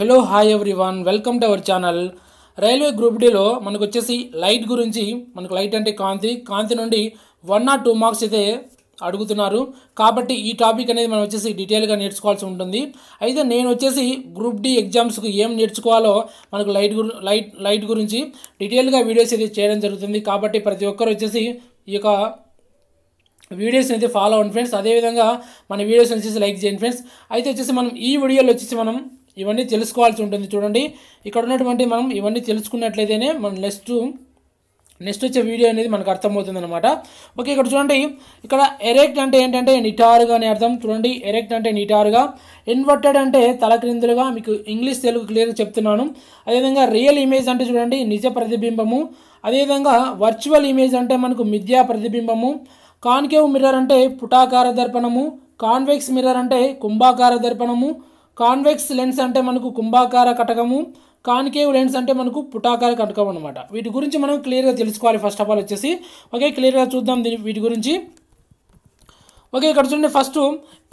Hello hi everyone welcome to our channel railway group డీలో మనకు వచ్చేసి లైట్ గురించి మనకు లైట్ అంటే కాంతి కాంతి నుండి వన్ ఆర్ టూ మార్క్స్ అయితే అడుగుతున్నారు. కాబట్టి ఈ టాపిక్ అనేది మనం వచ్చేసి డీటెయిల్గా నేర్చుకోవాల్సి ఉంటుంది. అయితే నేను వచ్చేసి గ్రూప్ డి ఎగ్జామ్స్కి ఏం నేర్చుకోవాలో మనకు లైట్ గురి లైట్ లైట్ గురించి డీటెయిల్గా వీడియోస్ అయితే చేయడం జరుగుతుంది. కాబట్టి ప్రతి ఒక్కరు వచ్చేసి ఈ యొక్క వీడియోస్ అయితే ఫాలో అవ్వండి ఫ్రెండ్స్ అదేవిధంగా మన వీడియోస్ వచ్చేసి లైక్ చేయండి ఫ్రెండ్స్ అయితే వచ్చేసి మనం ఈ వీడియోలో వచ్చేసి మనం ఇవన్నీ తెలుసుకోవాల్సి ఉంటుంది. చూడండి ఇక్కడ ఉన్నటువంటి మనం ఇవన్నీ తెలుసుకున్నట్లయితేనే మనం నెక్స్ట్ నెక్స్ట్ వచ్చే వీడియో అనేది మనకు అర్థమవుతుంది అనమాట ఓకే ఇక్కడ చూడండి ఇక్కడ ఎరెక్ట్ అంటే ఏంటంటే నిటారుగా అని అర్థం. చూడండి ఎరెక్ట్ అంటే నిటారుగా. ఇన్వర్టెడ్ అంటే తలక్రిందులుగా. మీకు ఇంగ్లీష్ తెలుగు క్లియర్గా చెప్తున్నాను. అదేవిధంగా రియల్ ఇమేజ్ అంటే చూడండి నిజ ప్రతిబింబము. అదేవిధంగా వర్చువల్ ఇమేజ్ అంటే మనకు మిథ్యా ప్రతిబింబము. కాన్కేవ్ మిర్రర్ అంటే పుటాకార దర్పణము. కాన్వెక్స్ మిర్రర్ అంటే కుంభాకార దర్పణము. కాన్వెక్స్ లెన్స్ అంటే మనకు కుంభాకార కటకము కాన్కేవ్ లెన్స్ అంటే మనకు పుటాకార కటకం అనమాట వీటి గురించి మనం క్లియర్గా తెలుసుకోవాలి. ఫస్ట్ ఆఫ్ ఆల్ వచ్చేసి ఓకే క్లియర్గా చూద్దాం దీని వీటి గురించి. ఓకే ఇక్కడ చూడండి ఫస్ట్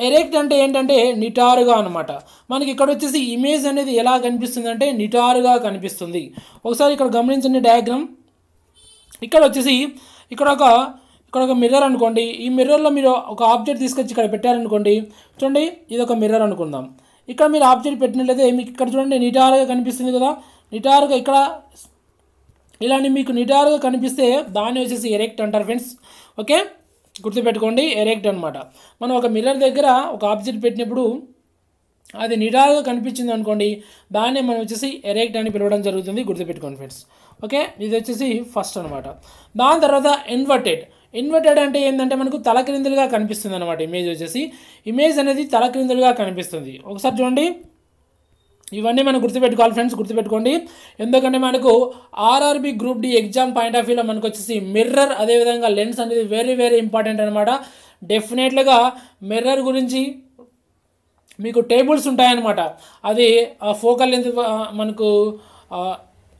ఎరెక్ట్ అంటే ఏంటంటే నిటారుగా అనమాట మనకి ఇక్కడ వచ్చేసి ఇమేజ్ అనేది ఎలా కనిపిస్తుంది అంటే నిటారుగా కనిపిస్తుంది. ఒకసారి ఇక్కడ గమనించండి డయాగ్రామ్ ఇక్కడ వచ్చేసి ఇక్కడ ఒక ఇక్కడ ఒక మిర్రర్ అనుకోండి. ఈ మిర్రర్లో మీరు ఒక ఆబ్జెక్ట్ తీసుకొచ్చి ఇక్కడ పెట్టారనుకోండి. చూడండి ఇది ఒక మిర్రర్ అనుకుందాం. ఇక్కడ మీరు ఆబ్జెక్ట్ పెట్టినట్లయితే మీకు ఇక్కడ చూడండి నిటారుగా కనిపిస్తుంది కదా. నిటారుగా ఇక్కడ ఇలాంటి మీకు నిటారుగా కనిపిస్తే దాన్ని వచ్చేసి ఎరెక్ట్ అంటారు ఫ్రెండ్స్ ఓకే? గుర్తుపెట్టుకోండి ఎరెక్ట్ అనమాట మనం ఒక మిర్రర్ దగ్గర ఒక ఆబ్జెక్ట్ పెట్టినప్పుడు అది నిటారుగా కనిపించింది అనుకోండి దాన్ని మనం వచ్చేసి ఎరెక్ట్ అని పిలవడం జరుగుతుంది. గుర్తుపెట్టుకోండి ఫ్రెండ్స్ ఓకే? ఇది వచ్చేసి ఫస్ట్ అనమాట దాని తర్వాత ఇన్వర్టెడ్ ఇన్వర్టెడ్ అంటే ఏంటంటే మనకు తలక్రిందులుగా కనిపిస్తుంది అనమాట ఇమేజ్ వచ్చేసి. ఇమేజ్ అనేది తలక్రిందులుగా కనిపిస్తుంది. ఒకసారి చూడండి. ఇవన్నీ మనం గుర్తుపెట్టుకోవాలి ఫ్రెండ్స్ గుర్తుపెట్టుకోండి. ఎందుకంటే మనకు RRB group D exam point of వ్యూలో మనకు వచ్చేసి మిర్రర్ అదేవిధంగా లెన్స్ అనేది వెరీ వెరీ ఇంపార్టెంట్ అనమాట డెఫినెట్లుగా మిర్రర్ గురించి మీకు టేబుల్స్ ఉంటాయన్నమాట. అది ఫోకల్ లెంత్ మనకు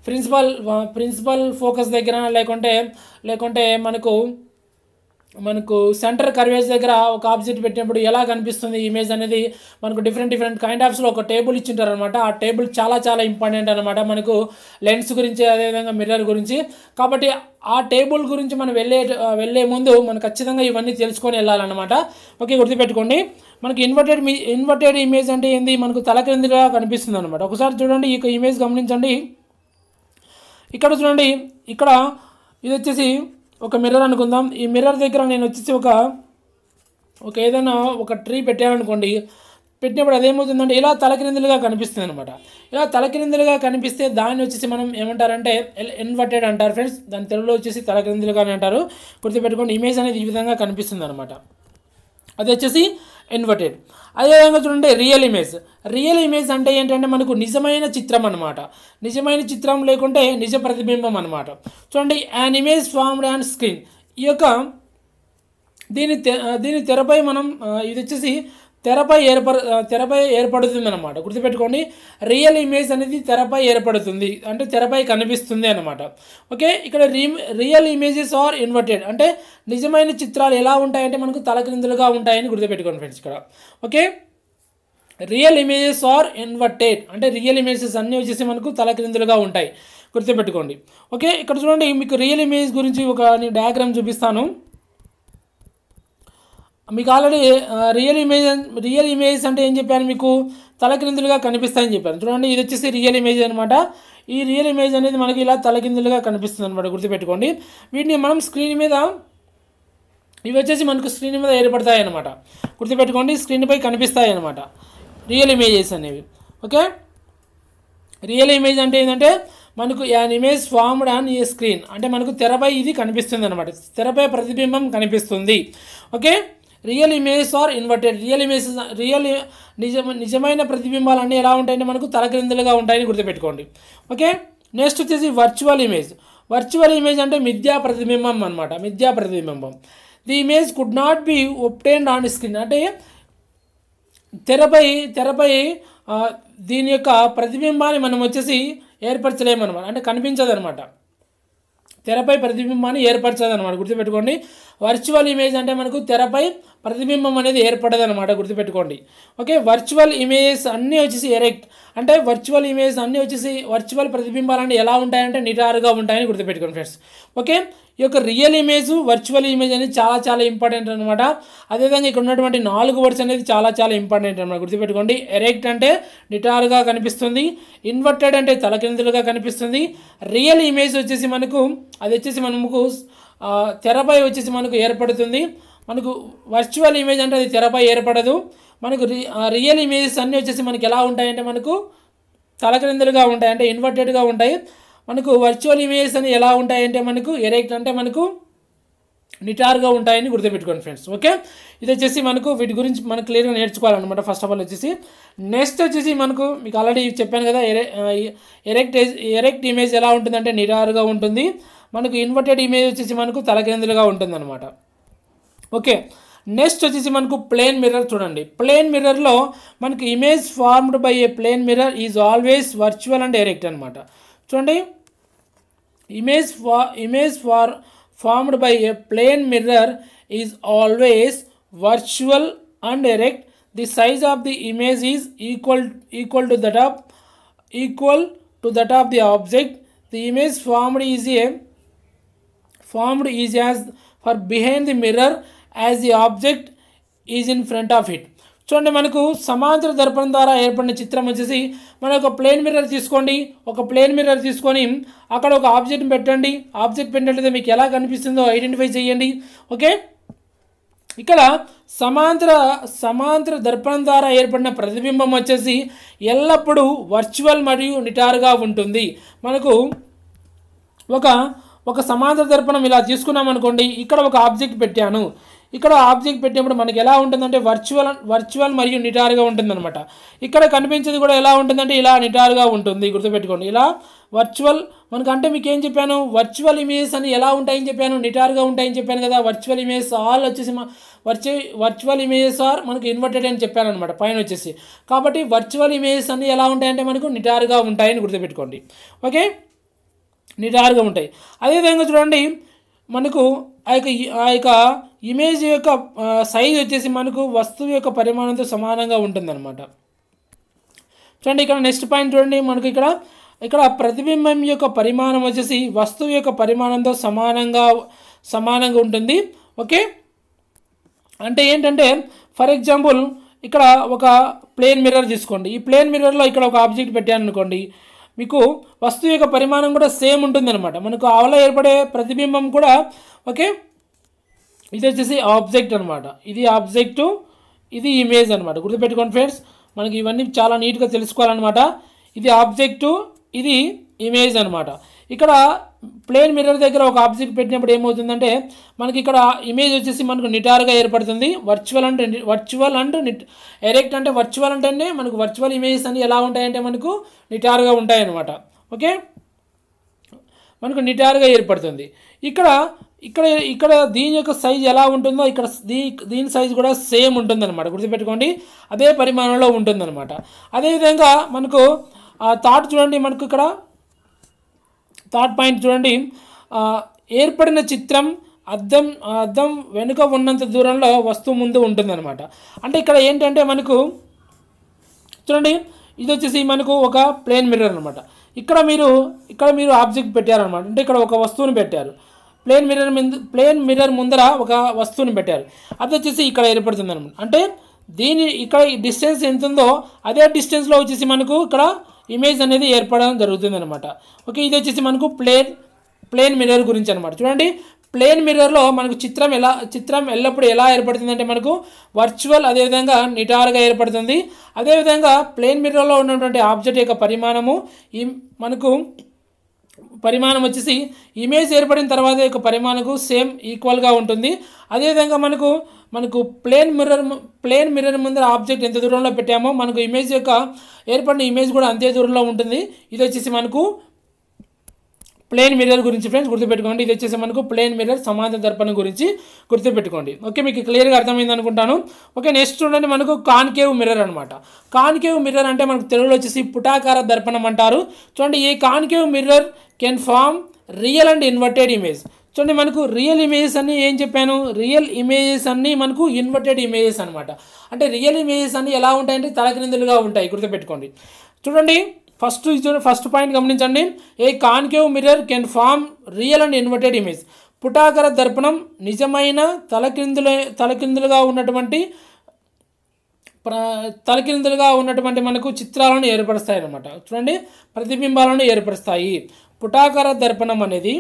ప్రిన్సిపల్ ప్రిన్సిపల్ ఫోకస్ దగ్గర లేకుంటే లేకుంటే మనకు మనకు సెంటర్ కర్వేజ్ దగ్గర ఒక ఆబ్జెక్ట్ పెట్టినప్పుడు ఎలా కనిపిస్తుంది ఇమేజ్ అనేది మనకు డిఫరెంట్ డిఫరెంట్ కైండ్ ఆఫ్స్లో ఒక టేబుల్ ఇచ్చింటారు అనమాట ఆ టేబుల్ చాలా చాలా ఇంపార్టెంట్ అనమాట మనకు లెన్స్ గురించి అదేవిధంగా మిర్రర్ గురించి. కాబట్టి ఆ టేబుల్ గురించి మనం వెళ్ళే వెళ్ళే ముందు మనం ఖచ్చితంగా ఇవన్నీ తెలుసుకొని వెళ్ళాలన్నమాట. ఓకే గుర్తుపెట్టుకోండి. మనకి ఇన్వర్టెడ్ ఇన్వర్టెడ్ ఇమేజ్ అంటే ఏంది? మనకు తల క్రిందిగా కనిపిస్తుంది అనమాట ఒకసారి చూడండి ఈ ఇమేజ్ గమనించండి. ఇక్కడ చూడండి ఇక్కడ ఇది వచ్చేసి ఒక మిర్రర్ అనుకుందాం. ఈ మిర్రర్ దగ్గర నేను వచ్చేసి ఒక ఒక ఏదైనా ఒక ట్రీ పెట్టాననుకోండి. పెట్టినప్పుడు అదేమవుతుందంటే ఇలా తలకిరిందులుగా కనిపిస్తుంది అనమాట ఇలా తలకిరిందులుగా కనిపిస్తే దాన్ని వచ్చేసి మనం ఏమంటారంటే ఇన్వర్టెడ్ అంటారు ఫ్రెండ్స్ దాని తెలుగులో వచ్చేసి తలకిరిందులుగా అని అంటారు. గుర్తుపెట్టుకోండి ఇమేజ్ అనేది ఈ విధంగా కనిపిస్తుంది అనమాట అది వచ్చేసి ఇన్వర్టెడ్ అదేవిధంగా చూడండి రియల్ ఇమేజ్ రియల్ ఇమేజ్ అంటే ఏంటంటే మనకు నిజమైన చిత్రం అనమాట నిజమైన చిత్రం లేకుంటే నిజ ప్రతిబింబం అనమాట చూడండి an image formed and screen ఈ యొక్క దీని దీని తెరపై మనం ఇది వచ్చేసి తెరపై ఏర్పడు తెరపై ఏర్పడుతుంది అనమాట గుర్తుపెట్టుకోండి రియల్ ఇమేజ్ అనేది తెరపై ఏర్పడుతుంది. అంటే తెరపై కనిపిస్తుంది అనమాట ఓకే? ఇక్కడ రియల్ ఇమేజెస్ ఆర్ ఇన్వర్టెడ్ అంటే నిజమైన చిత్రాలు ఎలా ఉంటాయంటే మనకు తలక్రిందులుగా ఉంటాయని గుర్తుపెట్టుకోండి ఫ్రెండ్స్ ఇక్కడ. Okay? Real images are inverted అంటే రియల్ ఇమేజెస్ అన్నీ వచ్చేసి మనకు తలక్రిందులుగా ఉంటాయి. గుర్తుపెట్టుకోండి. ఓకే? ఇక్కడ చూడండి మీకు రియల్ ఇమేజ్ గురించి ఒక డయాగ్రామ్ చూపిస్తాను. మీకు already real image real image అంటే ఏం చెప్పాను మీకు? తలకిందులుగా కనిపిస్తాయని చెప్పాను చూడండి ఇది వచ్చేసి రియల్ ఇమేజ్ అనమాట ఈ రియల్ ఇమేజ్ అనేది మనకి ఇలా తలకిందులుగా కనిపిస్తుంది అనమాట గుర్తుపెట్టుకోండి. వీటిని మనం స్క్రీన్ మీద ఇవి వచ్చేసి మనకు స్క్రీన్ మీద ఏర్పడతాయి అనమాట గుర్తుపెట్టుకోండి స్క్రీన్పై కనిపిస్తాయి అనమాట రియల్ ఇమేజెస్ అనేవి. ఓకే రియల్ ఇమేజ్ అంటే ఏంటంటే మనకు యాన్ ఇమేజ్ ఫార్మ్డ్ ఆన్ ఈ స్క్రీన్ అంటే మనకు తెరపై ఇది కనిపిస్తుంది అనమాట తెరపై ప్రతిబింబం కనిపిస్తుంది. Okay real images are inverted real images real నిజ నిజమైన ప్రతిబింబాలు అన్నీ ఎలా ఉంటాయంటే మనకు తలక్రిందులుగా ఉంటాయని గుర్తుపెట్టుకోండి ఓకే నెక్స్ట్ వచ్చేసి వర్చువల్ ఇమేజ్ వర్చువల్ ఇమేజ్ అంటే మిథ్యా ప్రతిబింబం అనమాట మిథ్యా ప్రతిబింబం the image could not be obtained on screen అంటే తెరపై తెరపై దీని యొక్క ప్రతిబింబాన్ని మనం వచ్చేసి ఏర్పరచలేమన్నమాట. అంటే కనిపించదనమాట తెరపై ప్రతిబింబాన్ని ఏర్పరచదన్నమాట. గుర్తుపెట్టుకోండి. వర్చువల్ ఇమేజ్ అంటే మనకు తెరపై ప్రతిబింబం అనేది ఏర్పడదు అనమాట గుర్తుపెట్టుకోండి. ఓకే వర్చువల్ ఇమేజెస్ అన్నీ వచ్చేసి ఎరెక్ట్ అంటే వర్చువల్ ఇమేజెస్ అన్నీ వచ్చేసి వర్చువల్ ప్రతిబింబాలు ఎలా ఉంటాయంటే నిటారుగా ఉంటాయని గుర్తుపెట్టుకోండి ఫ్రెండ్స్ ఓకే ఈ యొక్క రియల్ ఇమేజ్ వర్చువల్ ఇమేజ్ అనేది చాలా చాలా ఇంపార్టెంట్ అనమాట అదేవిధంగా ఇక్కడ ఉన్నటువంటి నాలుగు వర్డ్స్ అనేది చాలా చాలా ఇంపార్టెంట్ అనమాట గుర్తుపెట్టుకోండి. ఎరెక్ట్ అంటే నిటారుగా కనిపిస్తుంది ఇన్వర్టెడ్ అంటే తలకిందులుగా కనిపిస్తుంది. రియల్ ఇమేజ్ వచ్చేసి మనకు అది వచ్చేసి మనకు తెరపై వచ్చేసి మనకు ఏర్పడుతుంది. మనకు వర్చువల్ ఇమేజ్ అంటే అది తెరపై ఏర్పడదు. మనకు రి రియల్ ఇమేజెస్ అన్నీ వచ్చేసి మనకి ఎలా ఉంటాయంటే మనకు తలక్రిందులుగా ఉంటాయి. అంటే ఇన్వర్టెడ్గా ఉంటాయి. మనకు వర్చువల్ ఇమేజెస్ అని ఎలా ఉంటాయంటే మనకు ఎరెక్ట్ అంటే మనకు నిటారుగా ఉంటాయని గుర్తుపెట్టుకోండి ఫ్రెండ్స్ ఓకే ఇది వచ్చేసి మనకు వీటి గురించి మనం క్లియర్గా నేర్చుకోవాలన్నమాట ఫస్ట్ ఆఫ్ ఆల్ వచ్చేసి. నెక్స్ట్ వచ్చేసి మనకు మీకు ఆల్రెడీ చెప్పాను కదా ఎరె ఎరెక్ట్ ఎరెక్ట్ ఇమేజ్ ఎలా ఉంటుందంటే నిటారుగా ఉంటుంది. మనకు ఇన్వర్టెడ్ ఇమేజ్ వచ్చేసి మనకు తలకిందులుగా ఉంటుందన్నమాట. ఓకే నెక్స్ట్ వచ్చేసి మనకు ప్లేన్ మిర్రర్ చూడండి. ప్లేన్ మిర్రర్లో మనకు image formed by a plane mirror is always virtual and direct అనమాట చూడండి ఇమేజ్ ఫా image far formed by a plane mirror is always virtual and erect the size of the image is equal equal to that of equal to that of the object the image formed is a formed is as far behind the mirror as the object is in front of it చూడండి మనకు సమాంతర దర్పణం ద్వారా ఏర్పడిన చిత్రం వచ్చేసి మనం ఒక plane mirror తీసుకోండి. ఒక ప్లేన్ మిర్రర్ తీసుకొని అక్కడ ఒక ఆబ్జెక్ట్ పెట్టండి. ఆబ్జెక్ట్ పెట్టినట్లయితే మీకు ఎలా కనిపిస్తుందో ఐడెంటిఫై చేయండి. ఓకే ఇక్కడ సమాంతర సమాంతర దర్పణం ద్వారా ఏర్పడిన ప్రతిబింబం వచ్చేసి ఎల్లప్పుడూ వర్చువల్ మరియు నిటారుగా ఉంటుంది. మనకు ఒక ఒక సమాంతర దర్పణం ఇలా తీసుకున్నాం అనుకోండి ఇక్కడ ఒక ఆబ్జెక్ట్ పెట్టాను. ఇక్కడ ఆబ్జెక్ట్ పెట్టినప్పుడు మనకి ఎలా ఉంటుందంటే వర్చువల్ వర్చువల్ మరియు నిటారుగా ఉంటుందన్నమాట. ఇక్కడ కనిపించేది కూడా ఎలా ఉంటుందంటే ఇలా నిటారుగా ఉంటుంది గుర్తుపెట్టుకోండి. ఇలా వర్చువల్ మనకు అంటే మీకు ఏం చెప్పాను? వర్చువల్ ఇమేజెస్ అని ఎలా ఉంటాయని చెప్పాను? నిటారుగా ఉంటాయని చెప్పాను కదా. వర్చువల్ ఇమేజెస్ ఆల్ వచ్చేసి వర్చు వర్చువల్ ఇమేజెస్ ఆర్ మనకు ఇన్వర్టెడ్ అని చెప్పాను అనమాట పైన వచ్చేసి. కాబట్టి వర్చువల్ ఇమేజెస్ అన్ని ఎలా ఉంటాయంటే మనకు నిటారుగా ఉంటాయని గుర్తుపెట్టుకోండి. ఓకే? నిటారుగా ఉంటాయి. అదేవిధంగా చూడండి మనకు ఆ యొక్క ఆ యొక్క ఇమేజ్ యొక్క సైజ్ వచ్చేసి మనకు వస్తువు యొక్క పరిమాణంతో సమానంగా ఉంటుందన్నమాట. చూడండి ఇక్కడ నెక్స్ట్ పాయింట్ చూడండి. మనకు ఇక్కడ ఇక్కడ ప్రతిబింబం యొక్క పరిమాణం వచ్చేసి వస్తువు యొక్క పరిమాణంతో సమానంగా సమానంగా ఉంటుంది. ఓకే? అంటే ఏంటంటే ఫర్ ఎగ్జాంపుల్ ఇక్కడ ఒక ప్లేన్ మిర్రర్ తీసుకోండి. ఈ ప్లేన్ మిర్రర్లో ఇక్కడ ఒక ఆబ్జెక్ట్ పెట్టాను అనుకోండి మీకు వస్తువు యొక్క పరిమాణం కూడా సేమ్ ఉంటుందన్నమాట. మనకు ఆవల ఏర్పడే ప్రతిబింబం కూడా ఓకే? ఇది వచ్చేసి ఆబ్జెక్ట్ అనమాట ఇది ఆబ్జెక్టు ఇది ఇమేజ్ అనమాట గుర్తుపెట్టుకోండి ఫ్రెండ్స్ మనకి ఇవన్నీ చాలా నీట్గా తెలుసుకోవాలన్నమాట. ఇది ఆబ్జెక్టు ఇది ఇమేజ్ అనమాట ఇక్కడ ప్లేన్ మిర్రర్ దగ్గర ఒక ఆబ్జెక్ట్ పెట్టినప్పుడు ఏమవుతుందంటే మనకి ఇక్కడ ఇమేజ్ వచ్చేసి మనకు నిటారుగా ఏర్పడుతుంది. వర్చువల్ అంటే వర్చువల్ అండ్ నిట్ ఎరెక్ట్ అంటే వర్చువల్ అంటేనే మనకు వర్చువల్ ఇమేజెస్ అన్ని ఎలా ఉంటాయంటే మనకు నిటారుగా ఉంటాయన్నమాట. ఓకే మనకు నిటారుగా ఏర్పడుతుంది. ఇక్కడ ఇక్కడ ఇక్కడ దీని యొక్క సైజ్ ఎలా ఉంటుందో ఇక్కడ దీ దీని సైజ్ కూడా సేమ్ ఉంటుందన్నమాట. గుర్తుపెట్టుకోండి. అదే పరిమాణంలో ఉంటుందన్నమాట. అదేవిధంగా మనకు ఆ థాట్ చూడండి మనకు ఇక్కడ. థాట్ పాయింట్ చూడండి. ఏర్పడిన చిత్రం అద్దం అద్దం వెనుక ఉన్నంత దూరంలో వస్తువు ముందు ఉంటుందన్నమాట. అంటే ఇక్కడ ఏంటంటే మనకు చూడండి. ఇది వచ్చేసి మనకు ఒక ప్లేన్ మిర్రర్ అనమాట ఇక్కడ మీరు ఇక్కడ మీరు ఆబ్జెక్ట్ పెట్టారనమాట అంటే ఇక్కడ ఒక వస్తువుని పెట్టారు. ప్లేన్ మిర్రర్ ముందు ప్లేన్ మిర్రర్ ముందర ఒక వస్తువుని పెట్టారు. అది వచ్చేసి ఇక్కడ ఏర్పడుతుంది అనమాట అంటే దీని ఇక్కడ డిస్టెన్స్ ఎంత ఉందో అదే డిస్టెన్స్లో వచ్చేసి మనకు ఇక్కడ ఇమేజ్ అనేది ఏర్పడడం జరుగుతుంది అనమాట ఓకే ఇది వచ్చేసి మనకు ప్లేన్ ప్లేన్ మిర్రర్ గురించి అనమాట చూడండి ప్లేన్ మిర్రర్లో మనకు చిత్రం ఎలా చిత్రం ఎల్లప్పుడూ ఎలా ఏర్పడుతుందంటే మనకు వర్చువల్ అదేవిధంగా నిటారుగా ఏర్పడుతుంది. అదేవిధంగా ప్లేన్ మిర్రర్లో ఉన్నటువంటి ఆబ్జెక్ట్ యొక్క పరిమాణము ఈ మనకు పరిమాణం వచ్చేసి ఇమేజ్ ఏర్పడిన తర్వాత యొక్క పరిమాణకు సేమ్ ఈక్వల్గా ఉంటుంది. అదేవిధంగా మనకు మనకు ప్లేన్ మిర్రర్ ప్లేన్ మిర్రర్ ముందర ఆబ్జెక్ట్ ఎంత దూరంలో పెట్టామో మనకు ఇమేజ్ యొక్క ఏర్పడిన ఇమేజ్ కూడా అంతే దూరంలో ఉంటుంది. ఇది వచ్చేసి మనకు ప్లేన్ మిర్రర్ గురించి ఫ్రెండ్స్ గుర్తుపెట్టుకోండి. ఇది వచ్చేసి మనకు ప్లేన్ మిర్రర్ సమాంతర దర్పణం గురించి గుర్తుపెట్టుకోండి. ఓకే మీకు క్లియర్గా అర్థమైంది అనుకుంటాను. ఓకే నెక్స్ట్ చూడండి మనకు కాన్కేవ్ మిర్రర్ అనమాట కాన్కేవ్ మిర్రర్ అంటే మనకు తెలుగులో వచ్చేసి పుటాకార దర్పణం అంటారు. చూడండి ఈ concave mirror can form real and inverted image చూడండి మనకు రియల్ ఇమేజెస్ అన్నీ ఏం చెప్పాను? రియల్ ఇమేజెస్ అన్నీ మనకు ఇన్వర్టెడ్ ఇమేజెస్ అనమాట అంటే రియల్ ఇమేజెస్ అన్నీ ఎలా ఉంటాయంటే తలక్రిందులుగా ఉంటాయి. గుర్తుపెట్టుకోండి. చూడండి ఫస్ట్ చూడండి ఫస్ట్ పాయింట్ గమనించండి. A concave mirror can form real and inverted image పుటాకర దర్పణం నిజమైన తలకిందుల తలకిందులుగా ఉన్నటువంటి ప్ర తలకిందులుగా ఉన్నటువంటి మనకు చిత్రాలను ఏర్పరుస్తాయి అన్నమాట చూడండి ప్రతిబింబాలను ఏర్పరుస్తాయి. పుటాకర దర్పణం అనేది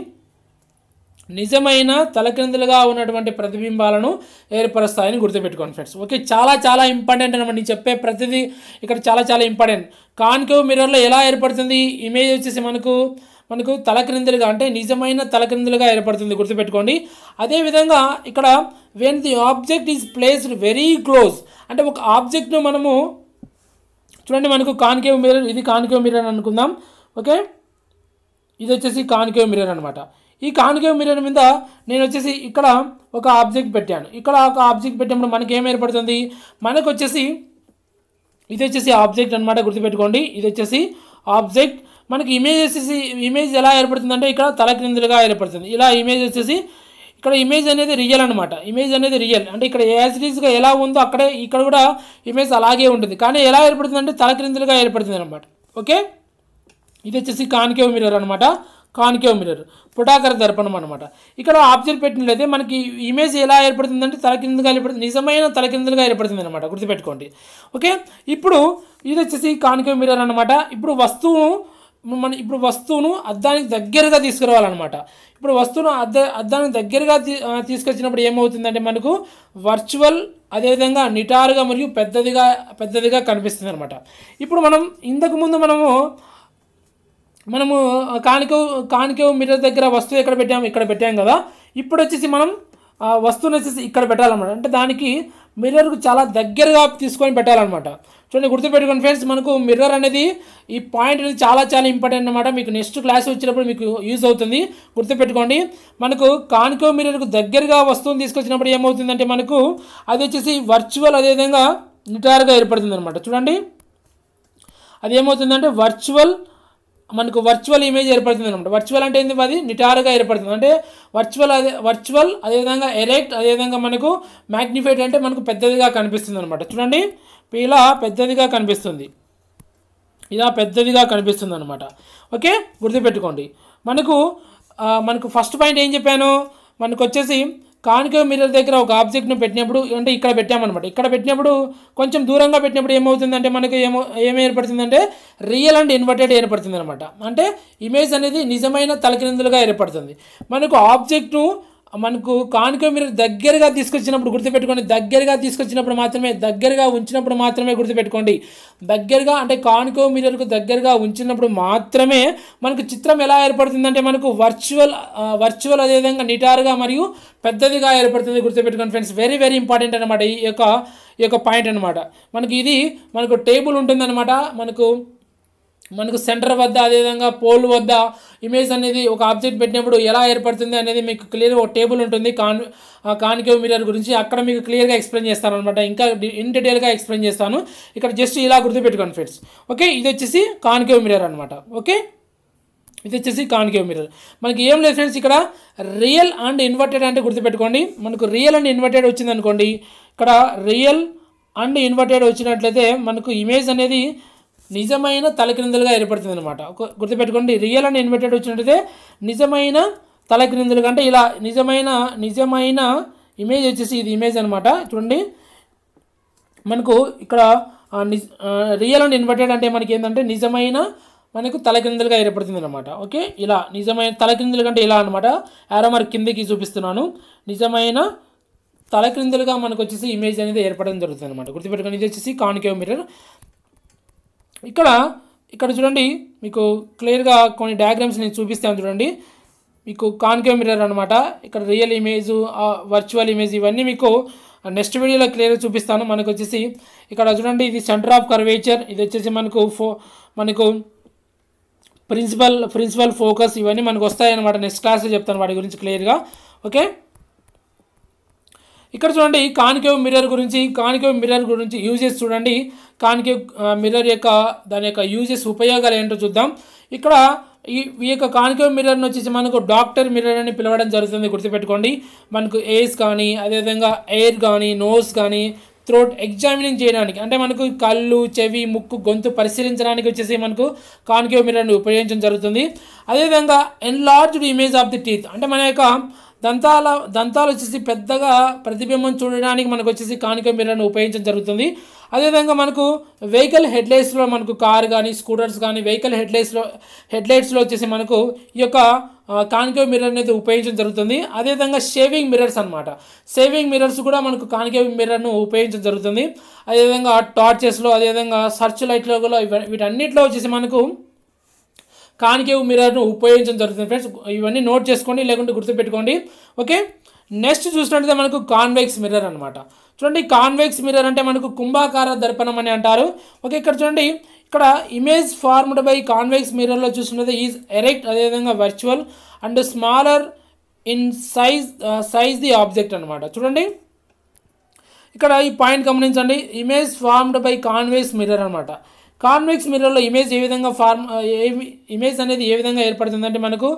నిజమైన తలకిందులుగా ఉన్నటువంటి ప్రతిబింబాలను ఏర్పరుస్తాయని గుర్తుపెట్టుకోండి ఫ్రెండ్స్. ఓకే చాలా చాలా ఇంపార్టెంట్ అనమాట నేను చెప్పే ప్రతిదీ ఇక్కడ చాలా చాలా ఇంపార్టెంట్. కాన్కేవ్ మిర్రర్లో ఎలా ఏర్పడుతుంది? ఇమేజ్ వచ్చేసి మనకు మనకు తలక్రిందులుగా అంటే నిజమైన తలక్రిందులుగా ఏర్పడుతుంది గుర్తుపెట్టుకోండి. అదేవిధంగా ఇక్కడ when the object is placed very close అంటే ఒక ఆబ్జెక్ట్ను మనము చూడండి మనకు కాన్కేవ్ మిర్రర్ ఇది కాన్కేవ్ మిర్రర్ అని అనుకుందాం. ఓకే ఇది వచ్చేసి కాన్కేవ్ మిర్రర్ అనమాట ఈ కాన్కేవ్ మిర్రర్ మీద నేను వచ్చేసి ఇక్కడ ఒక ఆబ్జెక్ట్ పెట్టాను. ఇక్కడ ఒక ఆబ్జెక్ట్ పెట్టినప్పుడు మనకి ఏం ఏర్పడుతుంది? మనకు వచ్చేసి ఇది వచ్చేసి ఆబ్జెక్ట్ అనమాట గుర్తుపెట్టుకోండి. ఇది వచ్చేసి ఆబ్జెక్ట్. మనకి ఇమేజ్ వచ్చేసి ఇమేజ్ ఎలా ఏర్పడుతుందంటే ఇక్కడ తలక్రిందులుగా ఏర్పడుతుంది. ఇలా ఇమేజ్ వచ్చేసి ఇక్కడ ఇమేజ్ అనేది రియల్ అనమాట ఇమేజ్ అనేది రియల్. అంటే ఇక్కడ యాజిటీస్గా ఎలా ఉందో అక్కడే ఇక్కడ కూడా ఇమేజ్ అలాగే ఉంటుంది. కానీ ఎలా ఏర్పడుతుందంటే తలక్రిందులుగా ఏర్పడుతుంది అనమాట ఓకే? ఇది వచ్చేసి కాన్కేవ్ మిర్రర్ అనమాట కాన్కేవ్ మిర్రర్. పుటాకర దర్పణం అనమాట ఇక్కడ ఆబ్జెక్ట్ పెట్టినట్లయితే మనకి ఇమేజ్ ఎలా ఏర్పడుతుందంటే తలకిందుగా ఏర్పడుతుంది. నిజమైన తలకిందులుగా ఏర్పడుతుంది అనమాట గుర్తుపెట్టుకోండి. ఓకే? ఇప్పుడు ఇది వచ్చేసి కాన్కేవ్ మిర్రర్ అనమాట ఇప్పుడు వస్తువును మన ఇప్పుడు వస్తువును అద్దానికి దగ్గరగా తీసుకురావాలన్నమాట. ఇప్పుడు వస్తువును అద్ద అద్దానికి దగ్గరగా తీ- తీసుకొచ్చినప్పుడు ఏమవుతుందంటే మనకు వర్చువల్ అదేవిధంగా నిటారుగా మరియు పెద్దదిగా పెద్దదిగా కనిపిస్తుంది అనమాట ఇప్పుడు మనం ఇంతకుముందు మనము మనము కానికేవ్ కానికేవ్ మిర్రర్ దగ్గర వస్తువు ఎక్కడ పెట్టాము? ఇక్కడ పెట్టాం కదా. ఇప్పుడు వచ్చేసి మనం ఆ వస్తువుని వచ్చేసి ఇక్కడ పెట్టాలన్నమాట. అంటే దానికి మిర్రర్కు చాలా దగ్గరగా తీసుకొని పెట్టాలన్నమాట. చూడండి గుర్తుపెట్టుకోండి ఫ్రెండ్స్ మనకు మిర్రర్ అనేది ఈ పాయింట్ అనేది చాలా చాలా ఇంపార్టెంట్ అనమాట మీకు నెక్స్ట్ క్లాస్ వచ్చినప్పుడు మీకు యూజ్ అవుతుంది. గుర్తుపెట్టుకోండి. మనకు కాన్కేవ్ మిర్రర్కు దగ్గరగా వస్తువుని తీసుకొచ్చినప్పుడు ఏమవుతుందంటే మనకు అది వచ్చేసి వర్చువల్ అదేవిధంగా నిటారుగా ఏర్పడుతుంది అనమాట చూడండి. అది ఏమవుతుందంటే వర్చువల్ మనకు వర్చువల్ ఇమేజ్ ఏర్పడుతుంది అనమాట వర్చువల్ అంటే ఏంది అది నిటారుగా ఏర్పడుతుంది. అంటే వర్చువల్ అదే వర్చువల్ అదేవిధంగా ఎరెక్ట్ అదేవిధంగా మనకు మ్యాగ్నిఫైడ్ అంటే మనకు పెద్దదిగా కనిపిస్తుంది అనమాట చూడండి ఇలా పెద్దదిగా కనిపిస్తుంది. ఇలా పెద్దదిగా కనిపిస్తుంది అనమాట ఓకే? గుర్తుపెట్టుకోండి. మనకు మనకు ఫస్ట్ పాయింట్ ఏం చెప్పాను? మనకు వచ్చేసి కాన్కేవ్ మిర్రర్ దగ్గర ఒక ఆబ్జెక్ట్ను పెట్టినప్పుడు అంటే ఇక్కడ పెట్టామన్నమాట. ఇక్కడ పెట్టినప్పుడు కొంచెం దూరంగా పెట్టినప్పుడు ఏమవుతుందంటే మనకి ఏమో ఏమి ఏర్పడుతుందంటే రియల్ అండ్ ఇన్వర్టెడ్ ఏర్పడుతుంది అనమాట అంటే ఇమేజ్ అనేది నిజమైన తలకిందులుగా ఏర్పడుతుంది. మనకు ఆబ్జెక్ట్ను మనకు కానుక మీరు దగ్గరగా తీసుకొచ్చినప్పుడు గుర్తుపెట్టుకోండి. దగ్గరగా తీసుకొచ్చినప్పుడు మాత్రమే దగ్గరగా ఉంచినప్పుడు మాత్రమే గుర్తుపెట్టుకోండి. దగ్గరగా అంటే కానుక మిర్రర్కు దగ్గరగా ఉంచినప్పుడు మాత్రమే మనకు చిత్రం ఎలా ఏర్పడుతుందంటే మనకు వర్చువల్ వర్చువల్ అదేవిధంగా నిటారుగా మరియు పెద్దదిగా ఏర్పడుతుంది గుర్తుపెట్టుకోండి ఫ్రెండ్స్. వెరీ వెరీ ఇంపార్టెంట్ అనమాట ఈ యొక్క ఈ యొక్క పాయింట్ అనమాట మనకి ఇది మనకు టేబుల్ ఉంటుందన్నమాట. మనకు మనకు సెంటర్ వద్ద అదేవిధంగా పోల్ వద్ద ఇమేజ్ అనేది ఒక ఆబ్జెక్ట్ పెట్టినప్పుడు ఎలా ఏర్పడుతుంది అనేది మీకు క్లియర్ ఒక టేబుల్ ఉంటుంది. కాన్ కాన్కేవ్ మిర్రర్ గురించి అక్కడ మీకు క్లియర్గా ఎక్స్ప్లెయిన్ చేస్తాను అనమాట ఇంకా ఇన్ డీటెయిల్గా ఎక్స్ప్లెయిన్ చేస్తాను. ఇక్కడ జస్ట్ ఇలా గుర్తుపెట్టుకోండి ఫ్రెండ్స్ ఓకే ఇది వచ్చేసి కాన్కేవ్ మిర్రర్ అనమాట ఓకే ఇది వచ్చేసి కాన్కేవ్ మిర్రర్ మనకి ఏం లేదు ఫ్రెండ్స్ ఇక్కడ. రియల్ అండ్ ఇన్వర్టెడ్ అంటే గుర్తుపెట్టుకోండి. మనకు రియల్ అండ్ ఇన్వర్టెడ్ వచ్చింది అనుకోండి ఇక్కడ రియల్ అండ్ ఇన్వర్టెడ్ వచ్చినట్లయితే మనకు ఇమేజ్ అనేది నిజమైన తలక్రిందులుగా ఏర్పడుతుంది అనమాట గుర్తుపెట్టుకోండి రియల్ అండ్ ఇన్వర్టెడ్ వచ్చినట్లయితే నిజమైన తలక్రిందులుగా అంటే ఇలా నిజమైన నిజమైన ఇమేజ్ వచ్చేసి ఇది ఇమేజ్ అనమాట చూడండి మనకు ఇక్కడ నిజ్- రియల్ అండ్ ఇన్వర్టెడ్ అంటే మనకి ఏంటంటే నిజమైన మనకు తలకిందులుగా ఏర్పడుతుంది అనమాట ఓకే? ఇలా నిజమైన తలకిందులు కంటే ఇలా అనమాట యారో మరి కిందకి చూపిస్తున్నాను. నిజమైన తలక్రిందులుగా మనకు వచ్చేసి ఇమేజ్ అనేది ఏర్పడడం జరుగుతుంది అనమాట గుర్తుపెట్టుకోండి ఇది వచ్చేసి కాన్కేవ్ మిర్రర్ ఇక్కడ ఇక్కడ చూడండి మీకు క్లియర్గా కొన్ని డయాగ్రామ్స్ నేను చూపిస్తాను చూడండి. మీకు కాన్కేవ్ మిర్రర్ అనమాట ఇక్కడ రియల్ ఇమేజ్ వర్చువల్ ఇమేజ్ ఇవన్నీ మీకు నెక్స్ట్ వీడియోలో క్లియర్గా చూపిస్తాను. మనకు వచ్చేసి ఇక్కడ చూడండి ఇది సెంటర్ ఆఫ్ కర్వేచర్ ఇది వచ్చేసి మనకు ఫో మనకు ప్రిన్సిపల్ ప్రిన్సిపల్ ఫోకస్ ఇవన్నీ మనకు వస్తాయన్నమాట. నెక్స్ట్ క్లాస్లో చెప్తాను వాటి గురించి క్లియర్గా ఓకే ఇక్కడ చూడండి కాన్కేవ్ మిర్రర్ గురించి కాన్కేవ్ మిర్రర్ గురించి యూజెస్ చూడండి. కాన్కేవ్ మిర్రర్ యొక్క దాని యొక్క యూజెస్ ఉపయోగాలు ఏంటో చూద్దాం. ఇక్కడ ఈ ఈ యొక్క కాన్కేవ్ మిర్రర్ని వచ్చేసి మనకు డాక్టర్ మిర్రర్ అని పిలవడం జరుగుతుంది గుర్తుపెట్టుకోండి. మనకు ఏస్ కానీ అదేవిధంగా ఎయిర్ కానీ నోస్ కానీ త్రోట్ ఎగ్జామినింగ్ చేయడానికి అంటే మనకు కళ్ళు చెవి ముక్కు గొంతు పరిశీలించడానికి వచ్చేసి మనకు కాన్కేవ్ మిర్రర్ని ఉపయోగించడం జరుగుతుంది. అదేవిధంగా enlarged image of the teeth అంటే మన యొక్క దంతాల దంతాలు వచ్చేసి పెద్దగా ప్రతిబింబం చూడడానికి మనకు వచ్చేసి కానిక మిర్రర్ని ఉపయోగించడం జరుగుతుంది. అదేవిధంగా మనకు వెహికల్ హెడ్లైట్స్లో మనకు కార్ కానీ స్కూటర్స్ కానీ వెహికల్ హెడ్లైట్స్లో హెడ్లైట్స్లో వచ్చేసి మనకు ఈ యొక్క కానికేవ్ మిర్రర్ అనేది ఉపయోగించడం జరుగుతుంది. అదేవిధంగా షేవింగ్ మిర్రర్స్ అనమాట షేవింగ్ మిర్రర్స్ కూడా మనకు కానికేవ్ మిర్రర్ను ఉపయోగించడం జరుగుతుంది. అదేవిధంగా టార్చెస్లో అదేవిధంగా సర్చ్ లైట్లో కూడా వీటన్నిటిలో వచ్చేసి మనకు కానికేవ్ మిర్రర్ను ఉపయోగించడం జరుగుతుంది ఫ్రెండ్స్ ఇవన్నీ నోట్ చేసుకోండి లేకుంటే గుర్తుపెట్టుకోండి. ఓకే నెక్స్ట్ చూసినట్లయితే మనకు కాన్వెక్స్ మిర్రర్ అనమాట చూడండి కాన్వెక్స్ మిర్రర్ అంటే మనకు కుంభాకార దర్పణం అని అంటారు. ఓకే ఇక్కడ చూడండి ఇక్కడ ఇమేజ్ ఫార్మ్డ్ బై కాన్వెక్స్ మిర్రర్లో చూసినట్లయితే ఈజ్ ఎరెక్ట్ అదేవిధంగా virtual and smaller in size size the object అనమాట చూడండి ఇక్కడ ఈ పాయింట్ గమనించండి. Image formed by convex mirror అనమాట కాన్వెక్స్ మిర్రర్లో ఇమేజ్ ఏ విధంగా ఫార్మ్ ఇమేజ్ అనేది ఏ విధంగా ఏర్పడుతుందంటే మనకు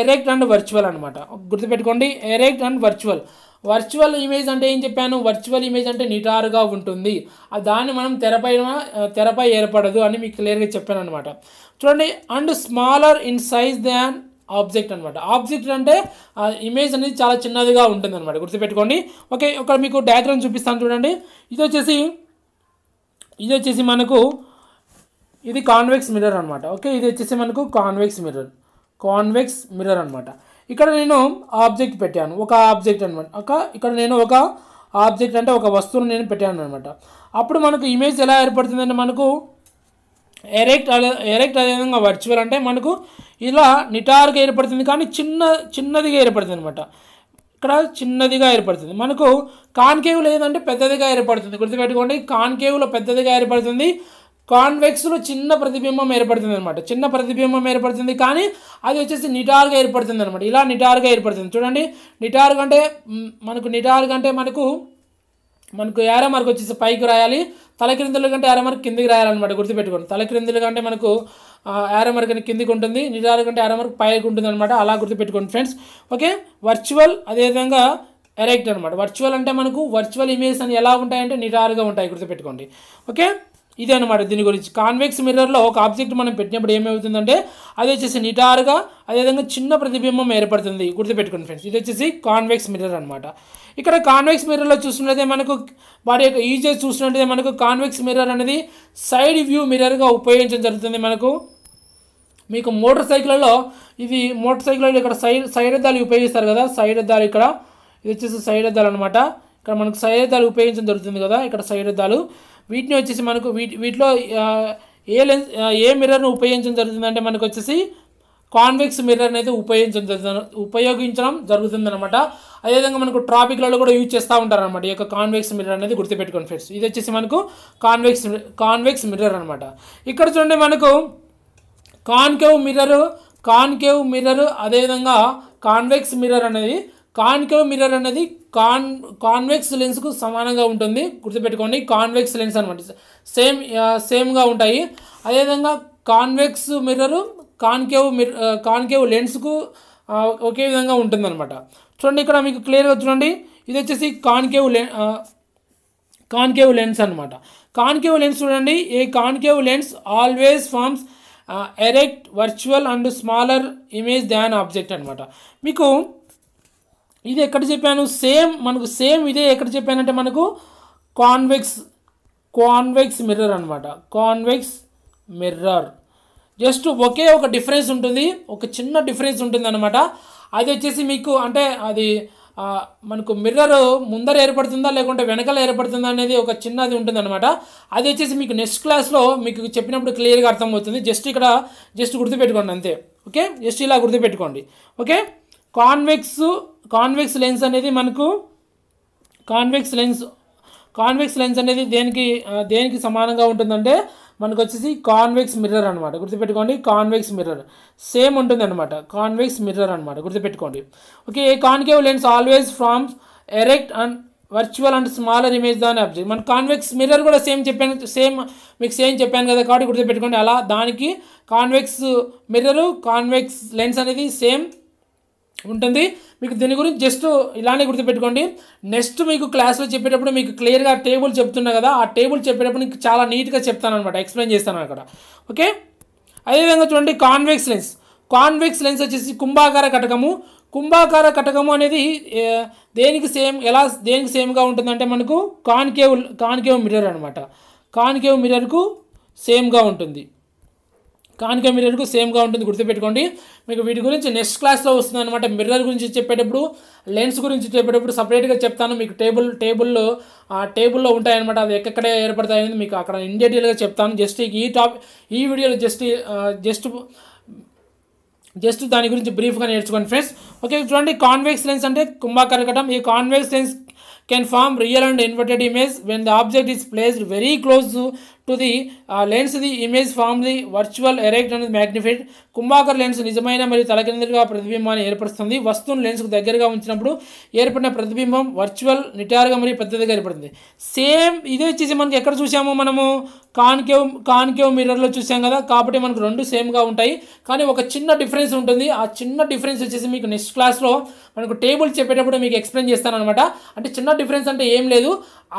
ఎరెక్ట్ అండ్ వర్చువల్ అనమాట గుర్తుపెట్టుకోండి erect and virtual virtual image అంటే ఏం చెప్పాను? వర్చువల్ ఇమేజ్ అంటే నిటారుగా ఉంటుంది. దాన్ని మనం తెరపై తెరపై ఏర్పడదు అని మీకు క్లియర్గా చెప్పాను అనమాట చూడండి and smaller in size than object అనమాట ఆబ్జెక్ట్ అంటే ఆ ఇమేజ్ అనేది చాలా చిన్నదిగా ఉంటుంది అనమాట గుర్తుపెట్టుకోండి. ఓకే ఒక మీకు డయాగ్రామ్ చూపిస్తాను చూడండి. ఇది వచ్చేసి ఇది వచ్చేసి మనకు ఇది కాన్వెక్స్ మిర్రర్ అనమాట ఓకే ఇది వచ్చేసి మనకు కాన్వెక్స్ మిర్రర్ కాన్వెక్స్ మిర్రర్ అనమాట ఇక్కడ నేను ఆబ్జెక్ట్ పెట్టాను. ఒక ఆబ్జెక్ట్ అనమాట ఒక ఇక్కడ నేను ఒక ఆబ్జెక్ట్ అంటే ఒక వస్తువును నేను పెట్టాను అనమాట అప్పుడు మనకు ఇమేజ్ ఎలా ఏర్పడుతుందంటే మనకు ఎరెక్ట్ అదే ఎరెక్ట్ అదేవిధంగా వర్చువల్ అంటే మనకు ఇలా నిటారుగా ఏర్పడుతుంది కానీ చిన్న చిన్నదిగా ఏర్పడుతుంది అనమాట ఇక్కడ చిన్నదిగా ఏర్పడుతుంది. మనకు కాన్కేవ్ లేదంటే పెద్దదిగా ఏర్పడుతుంది. గుర్తుపెట్టుకోండి కాన్కేవ్లో పెద్దదిగా ఏర్పడుతుంది. కాన్వెక్స్లో చిన్న ప్రతిబింబం ఏర్పడుతుంది అనమాట చిన్న ప్రతిబింబం ఏర్పడుతుంది కానీ అది వచ్చేసి నిటారుగా ఏర్పడుతుంది అనమాట ఇలా నిటారుగా ఏర్పడుతుంది. చూడండి నిటారుగా అంటే మనకు నిటారుగా అంటే మనకు మనకు యారో మార్క్ వచ్చేసి పైకి రాయాలి. తలక్రిందుల కంటే యారో మార్క్ కిందికి రాయాలన్నమాట. గుర్తుపెట్టుకోండి. తలక్రిందులు కంటే మనకు ఆ, యారో మార్క్ కిందికి ఉంటుంది. నిటారు కంటే యారో మార్క్ పైకి ఉంటుంది అనమాట అలా గుర్తుపెట్టుకోండి ఫ్రెండ్స్. ఓకే? వర్చువల్ అదేవిధంగా ఎరెక్ట్ అనమాట వర్చువల్ అంటే మనకు వర్చువల్ ఇమేజ్ అని ఎలా ఉంటాయంటే నిటారుగా ఉంటాయి. గుర్తుపెట్టుకోండి. ఓకే? ఇదే అనమాట దీని గురించి. కాన్వెక్స్ మిర్రర్లో ఒక ఆబ్జెక్ట్ మనం పెట్టినప్పుడు ఏమవుతుందంటే అది వచ్చేసి నిటారుగా అదేవిధంగా చిన్న ప్రతిబింబం ఏర్పడుతుంది. గుర్తుపెట్టుకోండి ఫ్రెండ్స్. ఇది వచ్చేసి కాన్వెక్స్ మిర్రర్ అనమాట ఇక్కడ కాన్వెక్స్ మిర్రర్లో చూసినట్లయితే మనకు వాటి యొక్క ఈజీ చూసినట్లయితే మనకు కాన్వెక్స్ మిర్రర్ అనేది సైడ్ వ్యూ మిర్రర్గా ఉపయోగించడం జరుగుతుంది మనకు. మీకు మోటార్ సైకిళ్ళలో ఇది మోటార్ సైకిల్లో ఇక్కడ సైడ్ సైడ్ అద్దాలు ఉపయోగిస్తారు కదా సైడ్ అద్దాలు ఇక్కడ. ఇది వచ్చేసి సైడ్ అద్దాలు అనమాట ఇక్కడ మనకు సైడ్ అద్దాలు ఉపయోగించడం జరుగుతుంది కదా ఇక్కడ సైడ్ అద్దాలు వీటిని వచ్చేసి మనకు వీటి వీటిలో ఏ లెన్స్ ఏ మిర్రర్ను ఉపయోగించడం జరుగుతుంది అంటే మనకు వచ్చేసి కాన్వెక్స్ మిర్రర్ అనేది ఉపయోగించడం జరుగుతుంది ఉపయోగించడం జరుగుతుందనమాట అదేవిధంగా మనకు ట్రాఫిక్లలో కూడా యూజ్ చేస్తూ ఉంటారు అనమాట ఈ యొక్క కాన్వెక్స్ మిర్రర్ అనేది గుర్తుపెట్టుకోండి ఫ్రెండ్స్ ఇది వచ్చేసి మనకు కాన్వెక్స్ కాన్వెక్స్ మిర్రర్ అనమాట ఇక్కడ చూడండి మనకు కాన్కేవ్ మిర్రర్ కాన్కేవ్ మిర్రర్ అదేవిధంగా కాన్వెక్స్ మిర్రర్ అనేది కాన్కేవ్ మిర్రర్ అనేది కాన్ కాన్వెక్స్ లెన్స్కు సమానంగా ఉంటుంది. గుర్తుపెట్టుకోండి కాన్వెక్స్ లెన్స్ అనమాట సేమ్ సేమ్గా ఉంటాయి. అదేవిధంగా కాన్వెక్స్ మిర్రర్ కాన్కేవ్ మిర్ కాన్కేవ్ లెన్స్కు ఒకే విధంగా ఉంటుందన్నమాట. చూడండి ఇక్కడ మీకు క్లియర్గా చూడండి. ఇది వచ్చేసి కాన్కేవ్ లెన్ కాన్కేవ్ లెన్స్ అనమాట కాన్కేవ్ లెన్స్ చూడండి. A concave lens always forms erect virtual and smaller image than object అనమాట మీకు ఇది ఎక్కడ చెప్పాను? సేమ్ మనకు సేమ్ ఇదే ఎక్కడ చెప్పానంటే మనకు కాన్వెక్స్ కాన్వెక్స్ మిర్రర్ అనమాట కాన్వెక్స్ మిర్రర్ జస్ట్ ఒకే ఒక డిఫరెన్స్ ఉంటుంది ఒక చిన్న డిఫరెన్స్ ఉంటుంది అనమాట అది వచ్చేసి మీకు అంటే అది మనకు మిర్రర్ ముందర ఏర్పడుతుందా లేకుంటే వెనకాల ఏర్పడుతుందా అనేది ఒక చిన్నది ఉంటుంది అనమాట అది వచ్చేసి మీకు నెక్స్ట్ క్లాస్లో మీకు చెప్పినప్పుడు క్లియర్గా అర్థమవుతుంది. జస్ట్ ఇక్కడ జస్ట్ గుర్తుపెట్టుకోండి అంతే. ఓకే జస్ట్ ఇలా గుర్తుపెట్టుకోండి. ఓకే కాన్వెక్స్ కాన్వెక్స్ లెన్స్ అనేది మనకు కాన్వెక్స్ లెన్స్ కాన్వెక్స్ లెన్స్ అనేది దేనికి దేనికి సమానంగా ఉంటుందంటే మనకు వచ్చేసి కాన్వెక్స్ మిర్రర్ అనమాట గుర్తుపెట్టుకోండి కాన్వెక్స్ మిర్రర్. సేమ్ ఉంటుంది అనమాట కాన్వెక్స్ మిర్రర్ అనమాట గుర్తుపెట్టుకోండి. Okay a concave lens always forms erect and virtual and smaller image దాని ఆబ్జెక్ట్. మన కాన్వెక్స్ మిర్రర్ కూడా సేమ్ చెప్పాను సేమ్ మీకు సేమ్ చెప్పాను కదా కాబట్టి గుర్తుపెట్టుకోండి. అలా దానికి కాన్వెక్స్ మిర్రరు కాన్వెక్స్ లెన్స్ అనేది సేమ్ ఉంటుంది. మీకు దీని గురించి జస్ట్ ఇలానే గుర్తుపెట్టుకోండి. నెక్స్ట్ మీకు క్లాస్లో చెప్పేటప్పుడు మీకు క్లియర్గా టేబుల్ చెప్తున్నా కదా ఆ టేబుల్ చెప్పేటప్పుడు మీకు చాలా నీట్గా చెప్తాను అనమాట ఎక్స్ప్లెయిన్ చేస్తాను అక్కడ. ఓకే? అదేవిధంగా చూడండి కాన్వెక్స్ లెన్స్ కాన్వెక్స్ లెన్స్ వచ్చేసి కుంభాకార కటకము. కుంభాకార కటకము అనేది దేనికి సేమ్ ఎలా దేనికి సేమ్గా ఉంటుందంటే మనకు కాన్కేవ్ కాన్కేవ్ మిర్రర్ అనమాట కాన్కేవ్ మిర్రర్కు సేమ్గా ఉంటుంది. కాన్కేవ్ మిర్రర్కు సేమ్గా ఉంటుంది గుర్తుపెట్టుకోండి. మీకు వీటి గురించి నెక్స్ట్ క్లాస్లో వస్తుంది అనమాట మిర్రర్ గురించి చెప్పేటప్పుడు లెన్స్ గురించి చెప్పేటప్పుడు సపరేట్గా చెప్తాను. మీకు టేబుల్ టేబుల్లో ఆ టేబుల్లో ఉంటాయన్నమాట. అవి ఎక్కడే ఏర్పడతాయి అనేది మీకు అక్కడ ఇన్ డీటెయిల్గా చెప్తాను. జస్ట్ ఈ టాప్ ఈ వీడియోలో జస్ట్ జస్ట్ జస్ట్ దాని గురించి బ్రీఫ్గా నేర్చుకోండి ఫ్రెండ్స్ ఓకే చూడండి కాన్వెక్స్ లెన్స్ అంటే కుంభాకర్కటం ఈ convex lens can form real and inverted image when the object is placed very close to the lens the image form the virtual erect and magnified కుంభాకర్ lens నిజమైన మరియు తలకిందులుగా ప్రతిబింబాన్ని ఏర్పరుస్తుంది. వస్తువును లెన్స్కు దగ్గరగా ఉంచినప్పుడు ఏర్పడిన ప్రతిబింబం వర్చువల్ నిటారుగా మరియు పెద్దదిగా ఏర్పడుతుంది. సేమ్ ఇదే వచ్చేసి మనకి ఎక్కడ చూసాము మనము? కాన్కేవ్ కాన్కేవ్ మిర్రర్లో చూసాం కదా? కాబట్టి మనకు రెండు సేమ్గా ఉంటాయి. కానీ ఒక చిన్న డిఫరెన్స్ ఉంటుంది. ఆ చిన్న డిఫరెన్స్ వచ్చేసి మీకు నెక్స్ట్ క్లాస్లో మనకు టేబుల్ చెప్పేటప్పుడు మీకు ఎక్స్ప్లెయిన్ చేస్తాను అనమాట అంటే చిన్న డిఫరెన్స్ అంటే ఏం లేదు.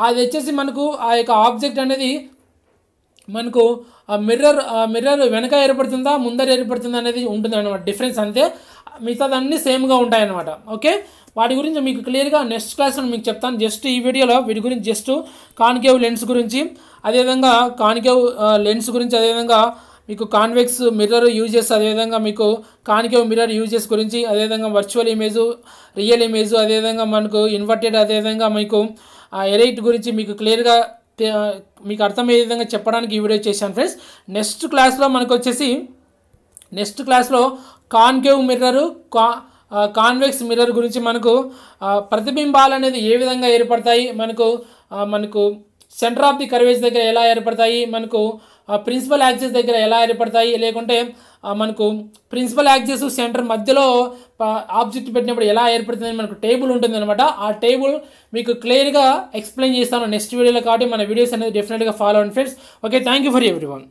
అది వచ్చేసి మనకు ఆ యొక్క ఆబ్జెక్ట్ అనేది మనకు ఆ మిర్రర్ ఆ మిర్రర్ వెనక ఏర్పడుతుందా ముందర ఏర్పడుతుందా అనేది ఉంటుంది అనమాట డిఫరెన్స్ అంతే. మిగతాదన్నీ సేమ్గా ఉంటాయన్నమాట ఓకే వాటి గురించి మీకు క్లియర్గా నెక్స్ట్ క్లాస్లో మీకు చెప్తాను. జస్ట్ ఈ వీడియోలో వీటి గురించి జస్ట్ కాన్కేవ్ లెన్స్ గురించి. అదేవిధంగా కాన్కేవ్ లెన్స్ గురించి అదేవిధంగా మీకు కాన్వెక్స్ మిర్రర్ యూజెస్ అదేవిధంగా మీకు కాన్కేవ్ మిర్రర్ యూజెస్ గురించి అదేవిధంగా వర్చువల్ ఇమేజ్ రియల్ ఇమేజ్ అదేవిధంగా మనకు ఇన్వర్టెడ్ అదేవిధంగా మీకు ఎరైట్ గురించి మీకు క్లియర్గా మీకు అర్థమయ్యే విధంగా చెప్పడానికి ఈ వీడియో చేశాను ఫ్రెండ్స్ నెక్స్ట్ క్లాస్లో మనకు వచ్చేసి నెక్స్ట్ క్లాస్లో కాన్కేవ్ మిర్రర్ కా కాన్వెక్స్ మిర్రర్ గురించి మనకు ప్రతిబింబాలు అనేది ఏ విధంగా ఏర్పడతాయి? మనకు మనకు సెంటర్ ఆఫ్ ది కర్వేజ్ దగ్గర ఎలా ఏర్పడతాయి? మనకు ప్రిన్సిపల్ యాక్సెస్ దగ్గర ఎలా ఏర్పడతాయి? లేకుంటే మనకు ప్రిన్సిపల్ యాక్సెస్ సెంటర్ మధ్యలో ఆబ్జెక్ట్ పెట్టినప్పుడు ఎలా ఏర్పడుతుంది మనకు టేబుల్ ఉంటుంది అనమాట ఆ టేబుల్ మీకు క్లియర్గా ఎక్స్ప్లెయిన్ చేస్తాను నెక్స్ట్ వీడియోలో కాబట్టి మన వీడియోస్ అనేది డెఫినెట్గా follow and friends okay thank you for everyone